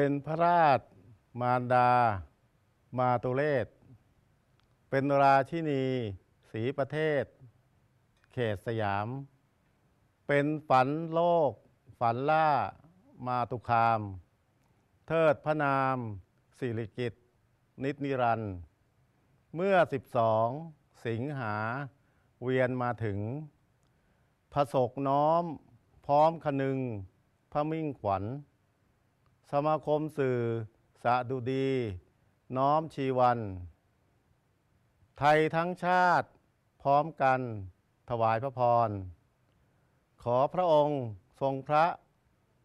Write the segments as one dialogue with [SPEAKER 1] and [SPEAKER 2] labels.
[SPEAKER 1] เป็นพระราชมารดา มาตุเลศ เป็นราชินีศรีประเทศ เขตสยาม เป็นฝันโลก ฝันล่า มาตุคาม เทิดพระนาม สิริกิตนิตนิรัน เมื่อ 12 สิงหาเวียนมาถึงพระศกน้อม พร้อมคนึง พระมิ่งขวัญ สมาคมสื่อสะดุดี น้อมชีวัน ไทยทั้งชาติพร้อมกันถวายพระพร ขอพระองค์ทรงพระ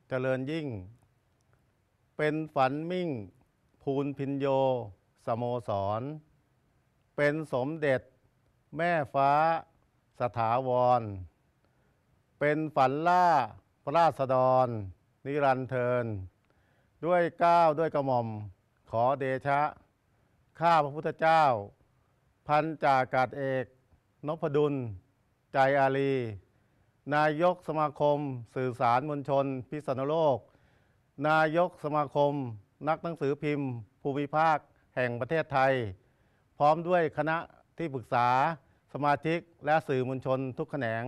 [SPEAKER 1] เจริญยิ่ง เป็นฝันมิ่ง ภูนพินโย สโมสร เป็นสมเด็จแม่ฟ้าสถาวร เป็นฝันล่าพระราษฎร นิรันเทิน ด้วยเก้าวด้วยกระหม่อม ขอเดชะ ข้าพระพุทธเจ้า พันจากาศเอกนพดุล ใจอารี นายกสมาคม สื่อสารมวลชน พิษณุโลก นายกสมาคม นักหนังสือพิมพ์ ภูมิภาคแห่งประเทศไทย พร้อมด้วยคณะที่ปรึกษาสมาชิกและสื่อมวลชนทุกแขนง